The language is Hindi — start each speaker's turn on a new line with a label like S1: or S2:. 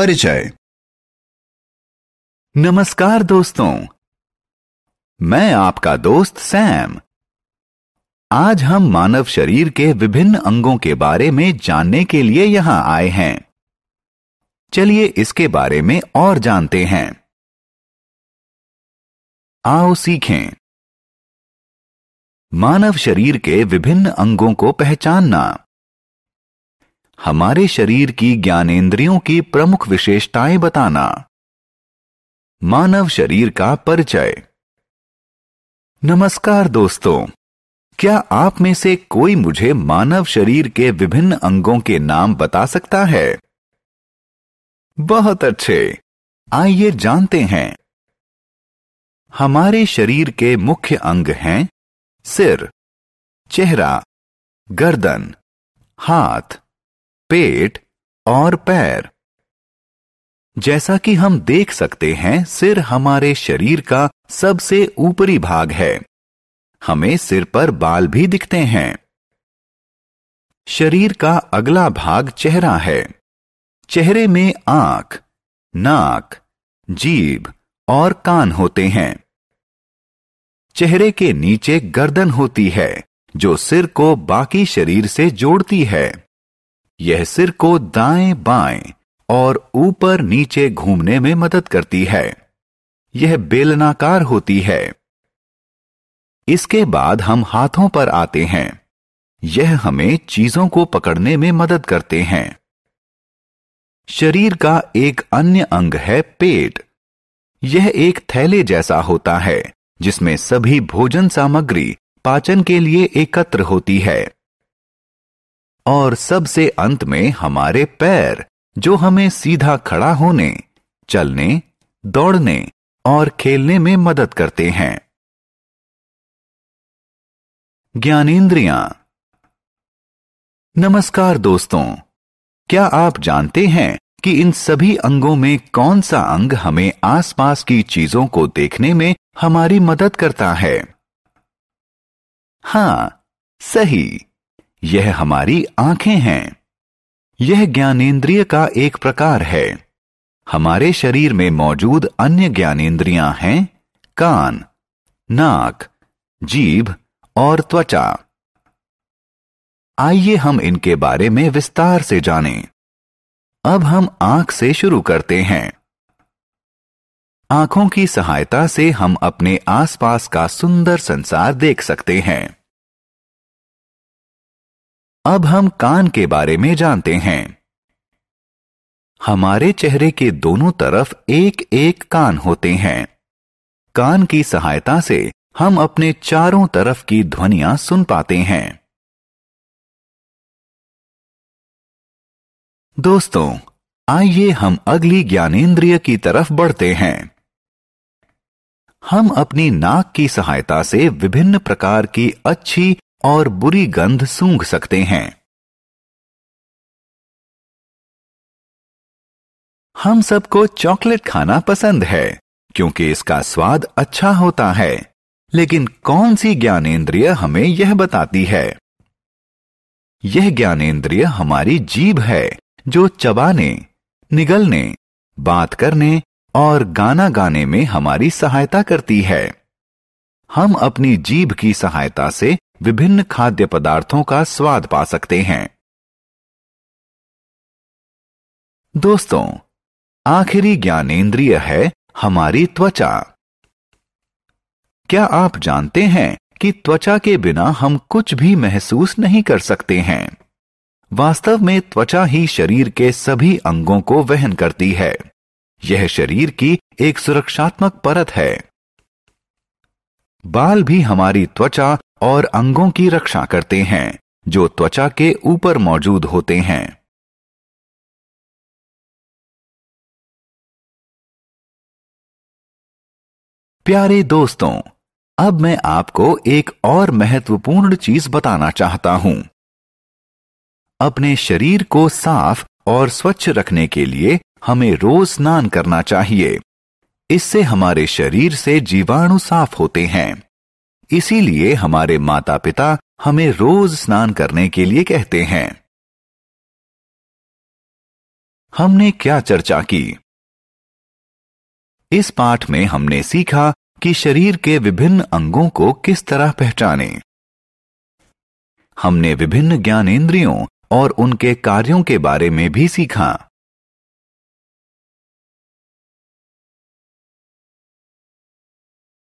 S1: परिचय।
S2: नमस्कार दोस्तों। मैं आपका दोस्त सैम। आज हम मानव शरीर के विभिन्न अंगों के बारे में जानने के लिए यहाँ आए हैं। चलिए इसके बारे में और जानते हैं। आओ सीखें। मानव शरीर के विभिन्न अंगों को पहचानना। हमारे शरीर की ज्ञानेंद्रियों की प्रमुख विशेषताएँ बताना। मानव शरीर का परिचय। नमस्कार दोस्तों, क्या आप में से कोई मुझे मानव शरीर के विभिन्न अंगों के नाम बता सकता है? बहुत अच्छे। आइए जानते हैं। हमारे शरीर के मुख्य अंग हैं सिर, चेहरा, गर्दन, हाथ। पेट और पैर। जैसा कि हम देख सकते हैं, सिर हमारे शरीर का सबसे ऊपरी भाग है। हमें सिर पर बाल भी दिखते हैं। शरीर का अगला भाग चेहरा है। चेहरे में आँख, नाक, जीभ और कान होते हैं। चेहरे के नीचे गर्दन होती है, जो सिर को बाकी शरीर से जोड़ती है। यह सिर को दाएँ बाएँ और ऊपर नीचे घूमने में मदद करती है। यह बेलनाकार होती है। इसके बाद हम हाथों पर आते हैं। यह हमें चीज़ों को पकड़ने में मदद करते हैं। शरीर का एक अन्य अंग है पेट। यह एक थैले जैसा होता है, जिसमें सभी भोजन सामग्री पाचन के लिए एकत्र होती है। और सबसे अंत में हमारे पैर, जो हमें सीधा खड़ा होने, चलने, दौड़ने और खेलने में मदद करते हैं। ज्ञानेन्द्रियाँ नमस्कार दोस्तों। क्या आप जानते हैं कि इन सभी अंगों में कौन सा अंग हमें आसपास की चीज़ों को देखने में हमारी मदद करता है? हाँ, सही। यह हमारी आँखें हैं। यह ज्ञानेन्द्रिय का एक प्रकार है। हमारे शरीर में मौजूद अन्य ज्ञानेन्द्रियाँ हैं, कान, नाक, जीभ और त्वचा। आइए हम इनके बारे में विस्तार से जानें। अब हम आँख से शुरू करते हैं। आँखों की सहायता से हम अपने आसपास का सुंदर संसार देख सकते हैं। अब हम कान के बारे में जानते हैं। हमारे चेहरे के दोनों तरफ़ एक एक कान होते हैं। कान की सहायता से हम अपने चारों तरफ़ की ध्वनियाँ सुन पाते हैं। दोस्तों, आइए हम अगली ज्ञानेन्द्रिय की तरफ़ बढ़ते हैं। हम अपनी नाक की सहायता से विभिन्न प्रकार की अच्छी और बुरी गंध सूंघ सकते हैं। हम सबको चॉकलेट खाना पसंद है, क्योंकि इसका स्वाद अच्छा होता है। लेकिन कौन सी ज्ञानेन्द्रिय हमें यह बताती है? यह ज्ञानेन्द्रिय हमारी जीभ है, जो चबाने, निगलने, बात करने और गाना गाने में हमारी सहायता करती है। हम अपनी जीभ की सहायता से विभिन्न खाद्य पदार्थों का स्वाद पा सकते हैं। दोस्तों, आखिरी ज्ञानेन्द्रिय है हमारी त्वचा। क्या आप जानते हैं कि त्वचा के बिना हम कुछ भी महसूस नहीं कर सकते हैं? वास्तव में त्वचा ही शरीर के सभी अंगों को वहन करती है। यह शरीर की एक सुरक्षात्मक परत है। बाल भी हमारी त्वचा और अंगों की रक्षा करते हैं, जो त्वचा के ऊपर मौजूद होते हैं। प्यारे दोस्तों, अब मैं आपको एक और महत्वपूर्ण चीज़ बताना चाहता हूँ। अपने शरीर को साफ़ और स्वच्छ रखने के लिए हमें रोज स्नान करना चाहिए। इससे हमारे शरीर से जीवाणु साफ़ होते हैं। इसीलिए हमारे माता पिता हमें रोज स्नान करने के लिए कहते हैं। हमने क्या चर्चा की? इस पाठ में हमने सीखा कि शरीर के विभिन्न अंगों को किस तरह पहचाने। हमने विभिन्न ज्ञानेंद्रियों और उनके कार्यों के बारे में भी सीखा।